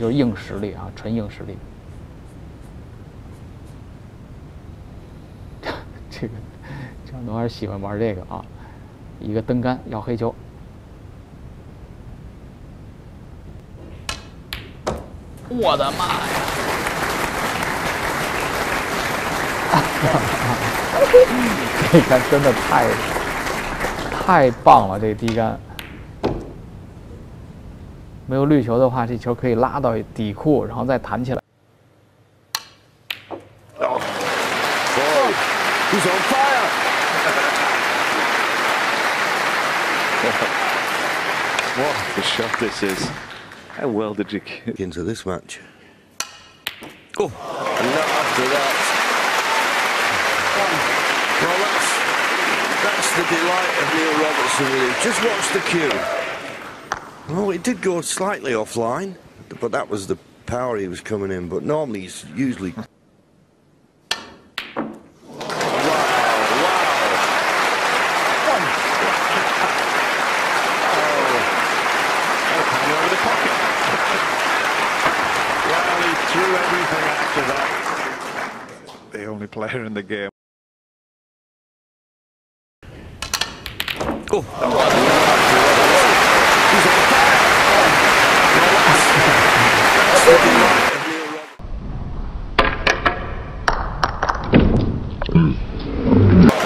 就是硬实力啊，纯硬实力。这个张东还是喜欢玩这个啊，一个登杆要黑球。我的妈呀！这杆真的太太棒了，这低杆。没有绿球的话，这球可以拉到底库，然后再弹起来。Oh, boy, he's on fire! what a shot this is. How well did you get into this match? Oh, and not after that. Well, that's, that's the delight of Neil Robertson, really. Just watch the cue. Well, it did go slightly offline, but that was the power he was coming in. But normally he's usually... Wow, wow. oh. over the pocket. well, he threw everything after that. The only player in the game. Oh, Mm.